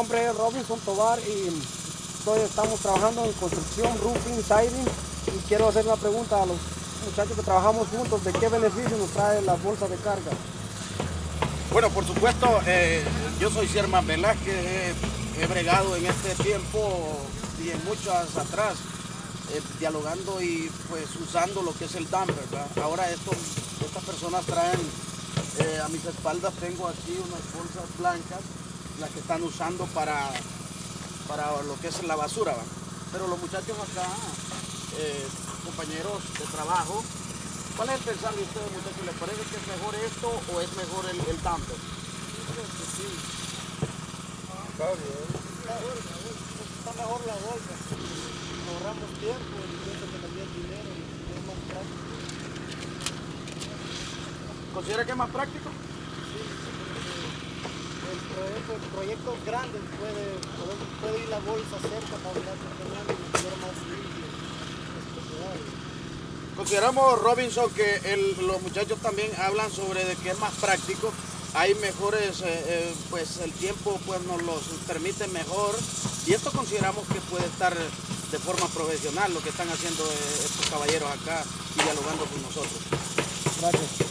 nombre es Robinson Tobar y estoy- estamos trabajando en construcción, roofing, siding y quiero hacer una pregunta a los muchachos que trabajamos juntos, ¿de qué beneficio nos trae la bolsa de carga? Bueno, por supuesto, eh, yo soy Sherman Velázquez, he, he bregado en este tiempo y en muchas atrás, eh, dialogando y pues usando lo que es el dumper, ¿verdad? Ahora estos, estas personas traen, eh, a mis espaldas tengo aquí unas bolsas blancas, las que están usando para, para lo que es la basura, ¿va? Pero los muchachos acá, eh, compañeros de trabajo, ¿Cuál es el pensar de ustedes, muchachos? ¿Les parece que es mejor esto o es mejor el, el dumper? Está mejor la bolsa, ahorramos tiempo y pienso que también dinero y es más práctico. ¿Considera que es más práctico? El proyecto, el proyecto grande puede, puede, puede ir la bolsa cerca para más limpio. Consideramos, Robinson, que el- los muchachos también hablan sobre de que es más práctico. Hay mejores, eh, eh, pues el tiempo pues nos los permite mejor. Y esto consideramos que puede estar de forma profesional lo que están haciendo eh, estos caballeros acá y dialogando con nosotros. Gracias.